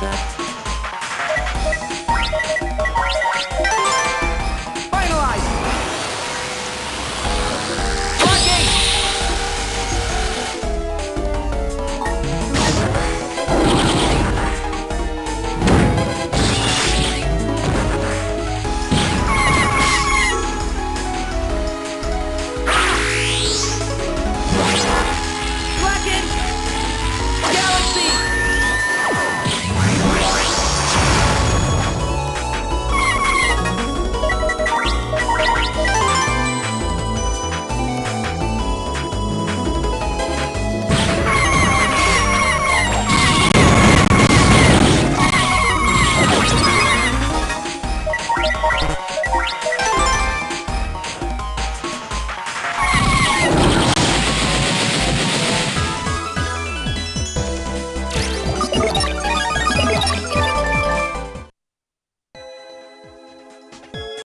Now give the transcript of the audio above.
that